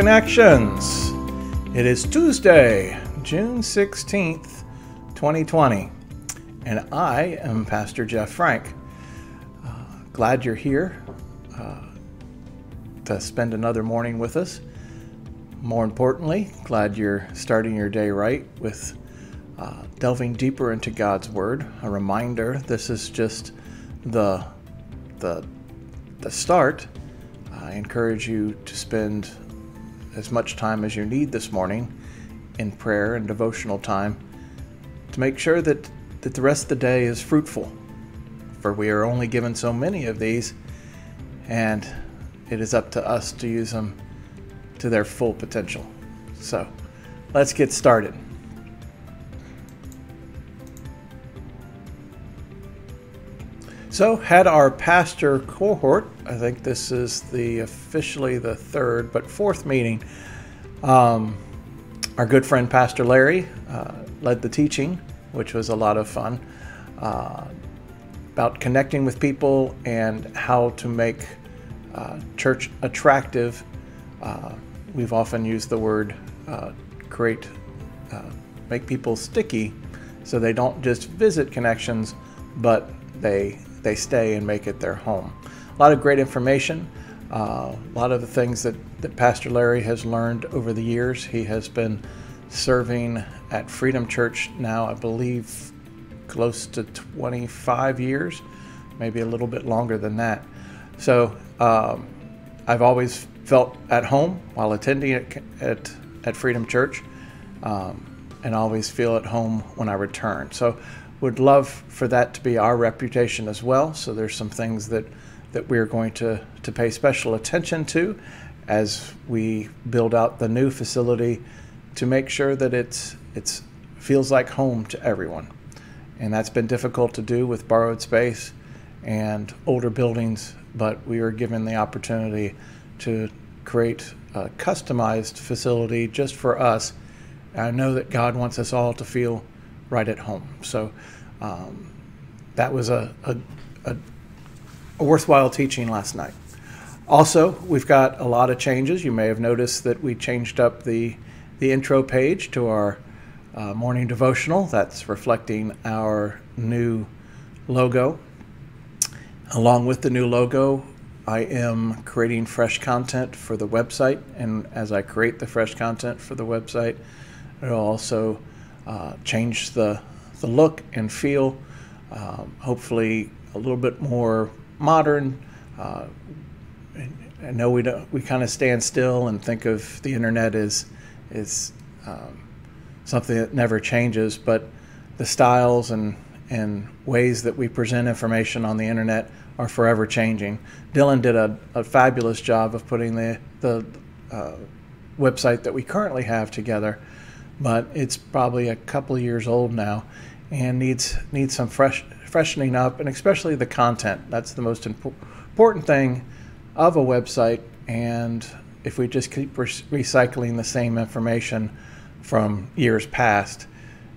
Connections. It is Tuesday, June 16th, 2020, and I am Pastor Jeff Frank. Uh, glad you're here uh, to spend another morning with us. More importantly, glad you're starting your day right with uh, delving deeper into God's Word. A reminder this is just the, the, the start I encourage you to spend as much time as you need this morning in prayer and devotional time to make sure that, that the rest of the day is fruitful. For we are only given so many of these, and it is up to us to use them to their full potential. So let's get started. So, had our pastor cohort, I think this is the officially the third but fourth meeting. Um, our good friend Pastor Larry uh, led the teaching, which was a lot of fun, uh, about connecting with people and how to make uh, church attractive. Uh, we've often used the word uh, create, uh, make people sticky so they don't just visit connections, but they they stay and make it their home. A lot of great information, uh, a lot of the things that, that Pastor Larry has learned over the years. He has been serving at Freedom Church now, I believe, close to 25 years, maybe a little bit longer than that. So um, I've always felt at home while attending at, at, at Freedom Church um, and always feel at home when I return. So would love for that to be our reputation as well. So there's some things that that we're going to to pay special attention to as we build out the new facility to make sure that it's it's feels like home to everyone. And that's been difficult to do with borrowed space and older buildings, but we are given the opportunity to create a customized facility just for us. I know that God wants us all to feel right at home. So um, that was a, a, a, a worthwhile teaching last night. Also, we've got a lot of changes. You may have noticed that we changed up the, the intro page to our uh, morning devotional. That's reflecting our new logo. Along with the new logo, I am creating fresh content for the website. And as I create the fresh content for the website, it'll also uh, change the, the look and feel, um, hopefully a little bit more modern. Uh, I know we don't, we kind of stand still and think of the internet as is um, something that never changes, but the styles and and ways that we present information on the internet are forever changing. Dylan did a, a fabulous job of putting the the uh, website that we currently have together but it's probably a couple of years old now and needs needs some fresh freshening up and especially the content. That's the most impo- important thing of a website. And if we just keep re- recycling the same information from years past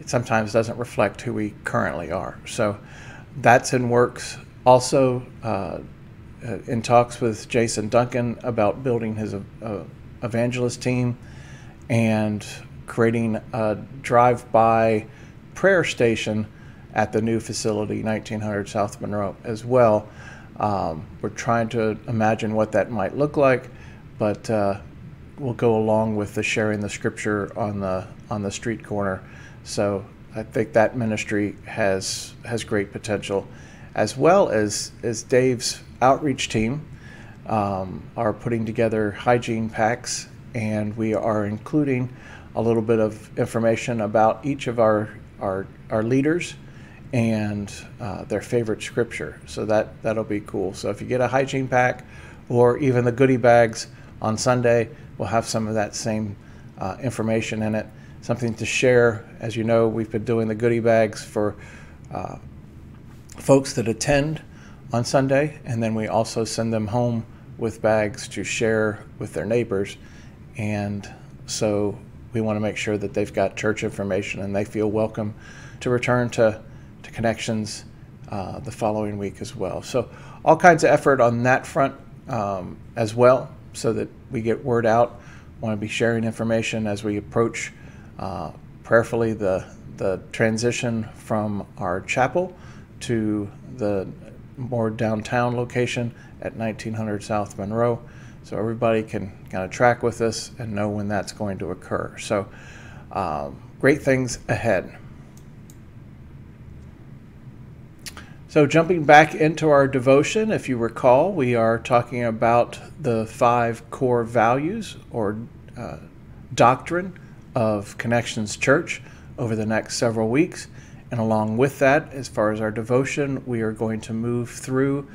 it sometimes doesn't reflect who we currently are. So that's in works. Also uh, uh in talks with jason duncan about building his uh, evangelist team. And creating a drive-by prayer station at the new facility, 1900 South Monroe, as well. Um, we're trying to imagine what that might look like, but uh, we'll go along with the sharing the scripture on the on the street corner. So I think that ministry has has great potential, as well as as Dave's outreach team um, are putting together hygiene packs, and we are including a little bit of information about each of our our, our leaders and uh, their favorite scripture. So that that'll be cool. So if you get a hygiene pack or even the goodie bags on Sunday, we'll have some of that same uh, information in it. Something to share. As you know, we've been doing the goodie bags for uh, folks that attend on Sunday, and then we also send them home with bags to share with their neighbors. And so we want to make sure that they've got church information and they feel welcome to return to, to connections uh, the following week as well. So, all kinds of effort on that front um, as well. so that we get word out. Want to be sharing information as we approach uh, prayerfully the the transition from our chapel to the more downtown location at 1900 South Monroe. So everybody can kind of track with us and know when that's going to occur. So um, great things ahead. So, jumping back into our devotion, if you recall, we are talking about the five core values or uh, doctrine of Connections Church over the next several weeks. And along with that, as far as our devotion, we are going to move through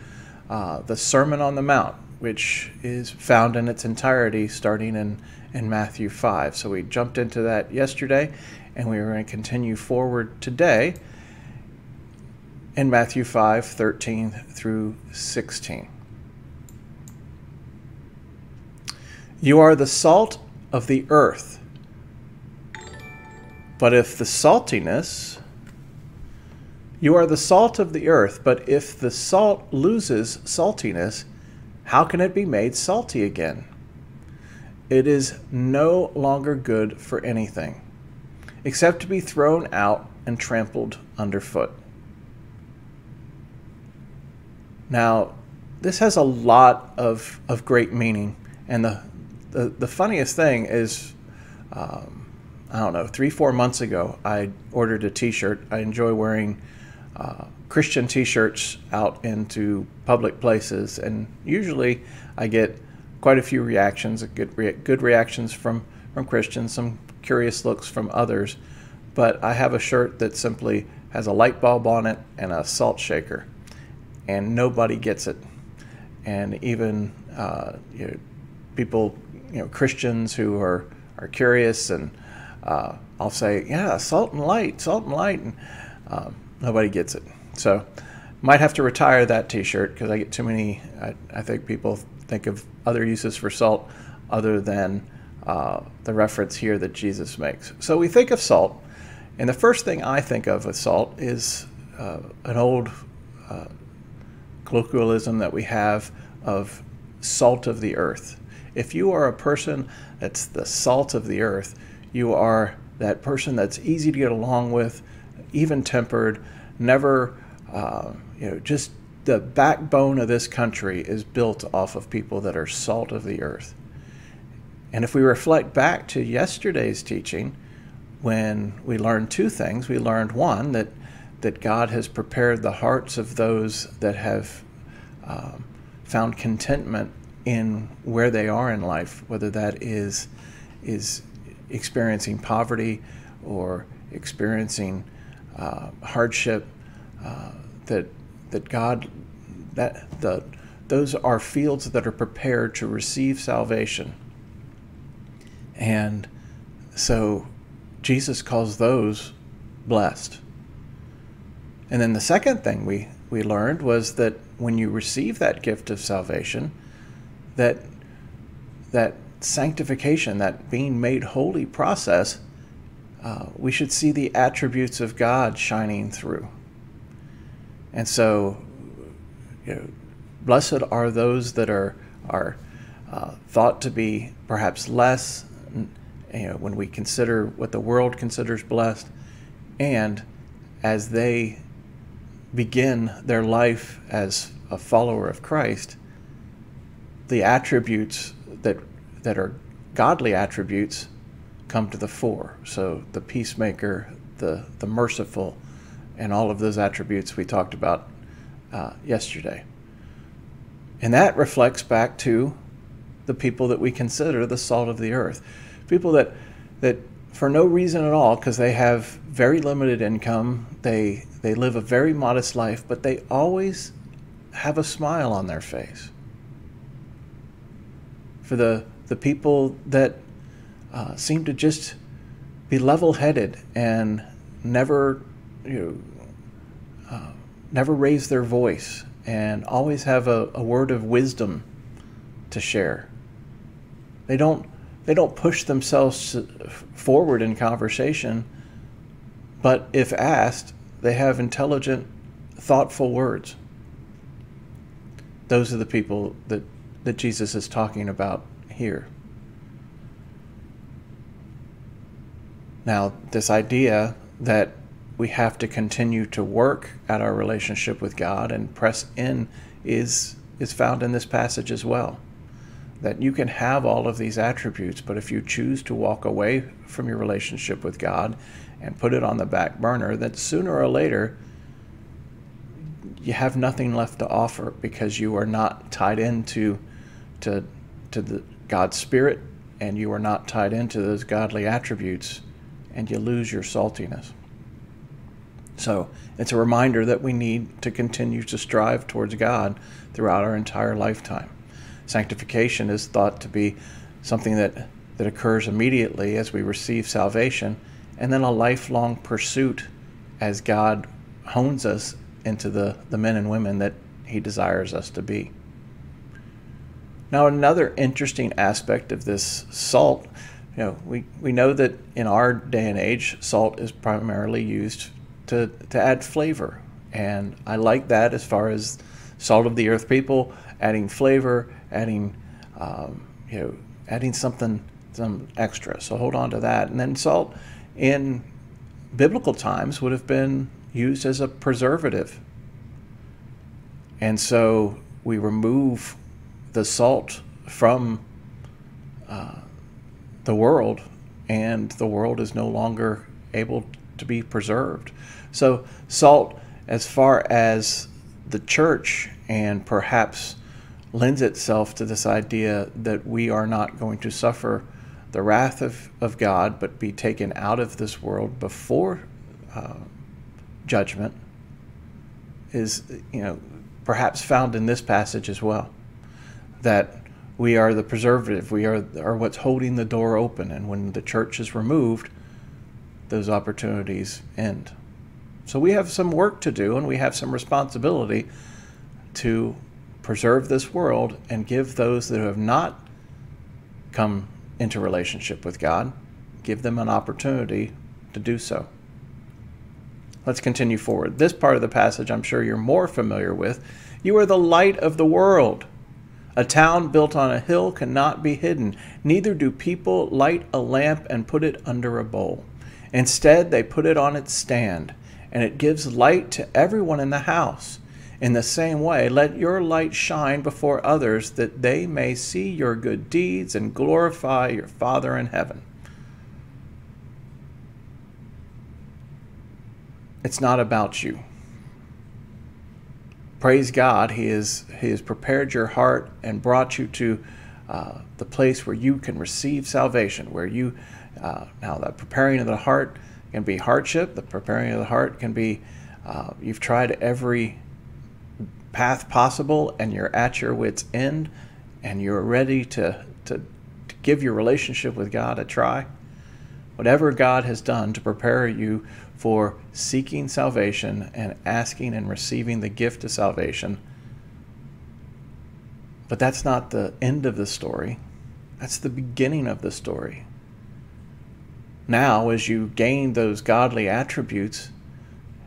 uh, the Sermon on the Mount, which is found in its entirety starting in, in Matthew 5. So we jumped into that yesterday, and we are going to continue forward today in Matthew 5 13 through 16. You are the salt of the earth. But if the saltiness, you are the salt of the earth, but if the salt loses saltiness, how can it be made salty again? It is no longer good for anything, except to be thrown out and trampled underfoot. Now, this has a lot of, of great meaning, and the, the, the funniest thing is, um, I don't know, three, four months ago, I ordered a t shirt. I enjoy wearing uh, Christian t shirts out into public places, and usually I get quite a few reactions, good, re- good reactions from, from Christians, some curious looks from others. But I have a shirt that simply has a light bulb on it and a salt shaker and nobody gets it. And even uh, you know, people, you know, Christians who are, are curious, and uh, I'll say, yeah, salt and light, salt and light, and um, nobody gets it. So might have to retire that T-shirt because I get too many. I, I, think people think of other uses for salt other than uh, the reference here that Jesus makes. So we think of salt, and the first thing I think of with salt is uh, an old uh, colloquialism that we have of salt of the earth. If you are a person that's the salt of the earth, you are that person that's easy to get along with, even tempered, never, uh, you know, just the backbone of this country is built off of people that are salt of the earth. And if we reflect back to yesterday's teaching, when we learned two things, we learned one, that that God has prepared the hearts of those that have um, found contentment in where they are in life, whether that is is experiencing poverty or experiencing uh, hardship. Uh, that that God that the those are fields that are prepared to receive salvation. And so Jesus calls those blessed. And then the second thing we, we learned was that when you receive that gift of salvation, that that sanctification, that being made holy process, uh, we should see the attributes of God shining through. And so, you know, blessed are those that are are uh, thought to be perhaps less, you know, when we consider what the world considers blessed, and as they begin their life as a follower of Christ, the attributes that that are godly attributes come to the fore. So the peacemaker, the the merciful, and all of those attributes we talked about uh, yesterday. And that reflects back to the people that we consider the salt of the earth, people that that for no reason at all, because they have very limited income, they they live a very modest life, but they always have a smile on their face. For the, the people that uh, seem to just be level headed and never, you know, uh, never raise their voice and always have a, a word of wisdom to share. They don't, they don't push themselves forward in conversation, but if asked, they have intelligent, thoughtful words. Those are the people that, that Jesus is talking about here. Now, this idea that we have to continue to work at our relationship with God and press in is, is found in this passage as well. That you can have all of these attributes, but if you choose to walk away from your relationship with God and put it on the back burner, that sooner or later you have nothing left to offer because you are not tied into to, to the God's Spirit and you are not tied into those godly attributes and you lose your saltiness. So it's a reminder that we need to continue to strive towards God throughout our entire lifetime. Sanctification is thought to be something that, that occurs immediately as we receive salvation, and then a lifelong pursuit as God hones us into the, the men and women that He desires us to be. Now, another interesting aspect of this salt you know, we, we know that in our day and age, salt is primarily used to, to add flavor. And I like that as far as salt of the earth people, adding flavor, adding, um, you know, adding something, some extra. So hold on to that. And then salt in biblical times would have been used as a preservative. And so we remove the salt from uh, the world, and the world is no longer able to be preserved. So, salt, as far as the church, and perhaps lends itself to this idea that we are not going to suffer the wrath of, of God, but be taken out of this world before uh, judgment, is, you know, perhaps found in this passage as well. That we are the preservative. We are, are what's holding the door open. And when the church is removed, those opportunities end. So we have some work to do and we have some responsibility to preserve this world and give those that have not come into relationship with God, give them an opportunity to do so. Let's continue forward. This part of the passage I'm sure you're more familiar with. You are the light of the world. A town built on a hill cannot be hidden, neither do people light a lamp and put it under a bowl. Instead, they put it on its stand, and it gives light to everyone in the house. In the same way, let your light shine before others, that they may see your good deeds and glorify your Father in heaven. It's not about you praise God, He has He has prepared your heart and brought you to uh, the place where you can receive salvation. Where you uh, now the preparing of the heart can be hardship. The preparing of the heart can be uh, you've tried every path possible and you're at your wits end and you're ready to, to, to give your relationship with God a try. Whatever God has done to prepare you for seeking salvation and asking and receiving the gift of salvation. But that's not the end of the story, that's the beginning of the story. Now, as you gain those godly attributes,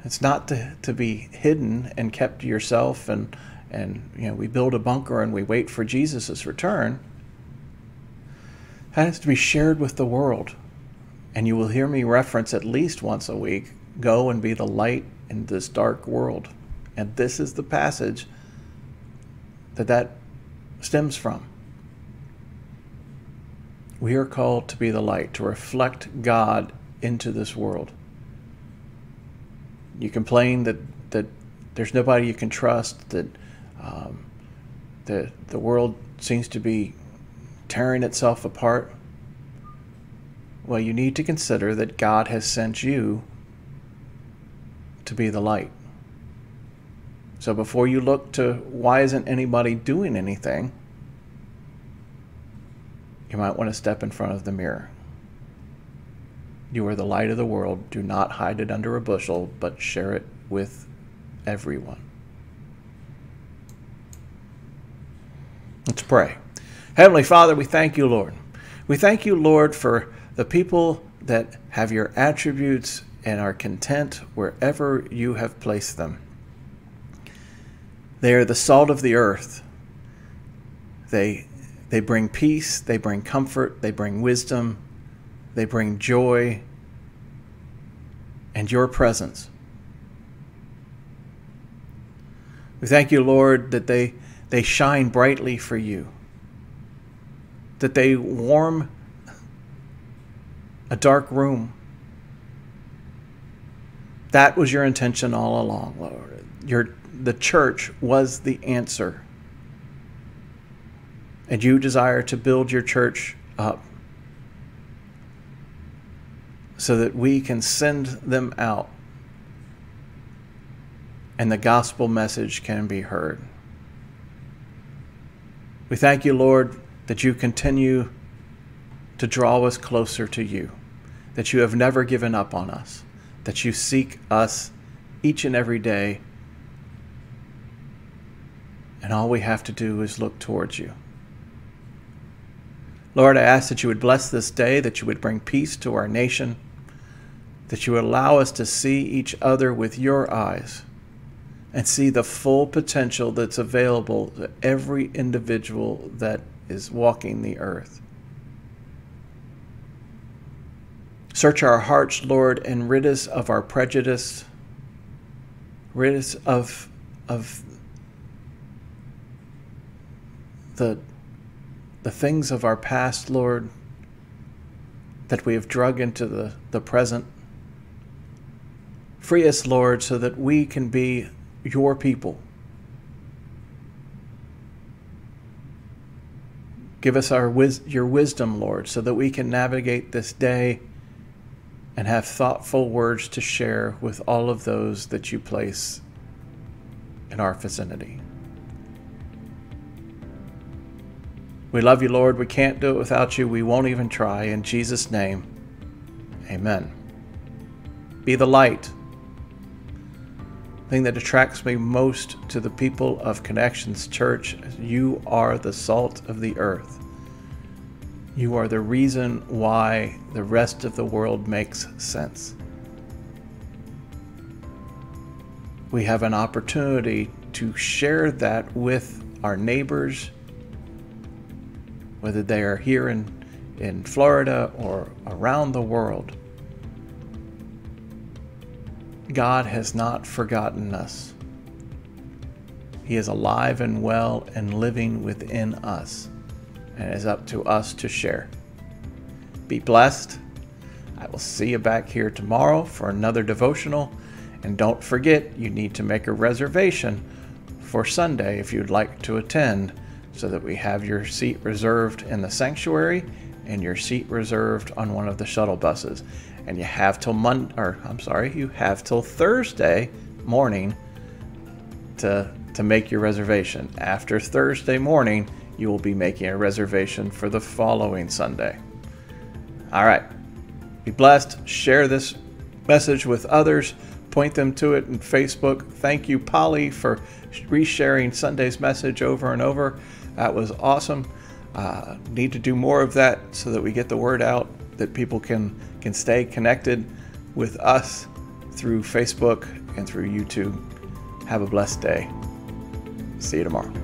it's not to, to be hidden and kept to yourself and and you know we build a bunker and we wait for Jesus' return. That has to be shared with the world and you will hear me reference at least once a week go and be the light in this dark world. And this is the passage that that stems from. We are called to be the light, to reflect God into this world. You complain that, that there's nobody you can trust, that um, the, the world seems to be tearing itself apart. Well, you need to consider that God has sent you to be the light. So before you look to why isn't anybody doing anything, you might want to step in front of the mirror. You are the light of the world. Do not hide it under a bushel, but share it with everyone. Let's pray. Heavenly Father, we thank you, Lord. We thank you, Lord, for the people that have your attributes and are content wherever you have placed them. They are the salt of the earth. They, They bring peace, they bring comfort, they bring wisdom, they bring joy and your presence. We thank you, Lord, that they, they shine brightly for you, that they warm a dark room. That was your intention all along, Lord. Your, the church was the answer. And you desire to build your church up so that we can send them out and the gospel message can be heard. We thank you, Lord, that you continue to draw us closer to you, that you have never given up on us, that you seek us each and every day, and all we have to do is look towards you. Lord, I ask that you would bless this day, that you would bring peace to our nation, that you would allow us to see each other with your eyes and see the full potential that's available to every individual that is walking the earth. Search our hearts, Lord, and rid us of our prejudice, rid us of, of the the things of our past, Lord, that we have drug into the, the present. Free us, Lord, so that we can be your people. Give us our your wisdom, Lord, so that we can navigate this day and have thoughtful words to share with all of those that you place in our vicinity. We love you, Lord. We can't do it without you. We won't even try. In Jesus' name, amen. Be the light. The thing that attracts me most to the people of Connections Church you are the salt of the earth. You are the reason why the rest of the world makes sense. We have an opportunity to share that with our neighbors whether they are here in, in Florida or around the world. God has not forgotten us. He is alive and well and living within us, and it is up to us to share. Be blessed. I will see you back here tomorrow for another devotional. And don't forget, you need to make a reservation for Sunday if you'd like to attend so that we have your seat reserved in the sanctuary and your seat reserved on one of the shuttle buses. And you have till Monday, or I'm sorry, you have till Thursday morning to to make your reservation. After Thursday morning, you will be making a reservation for the following Sunday. All right. Be blessed. Share this message with others. Point them to it in Facebook. Thank you, Polly, for resharing Sunday's message over and over. That was awesome. Uh, need to do more of that so that we get the word out that people can can stay connected with us through Facebook and through YouTube. Have a blessed day. See you tomorrow.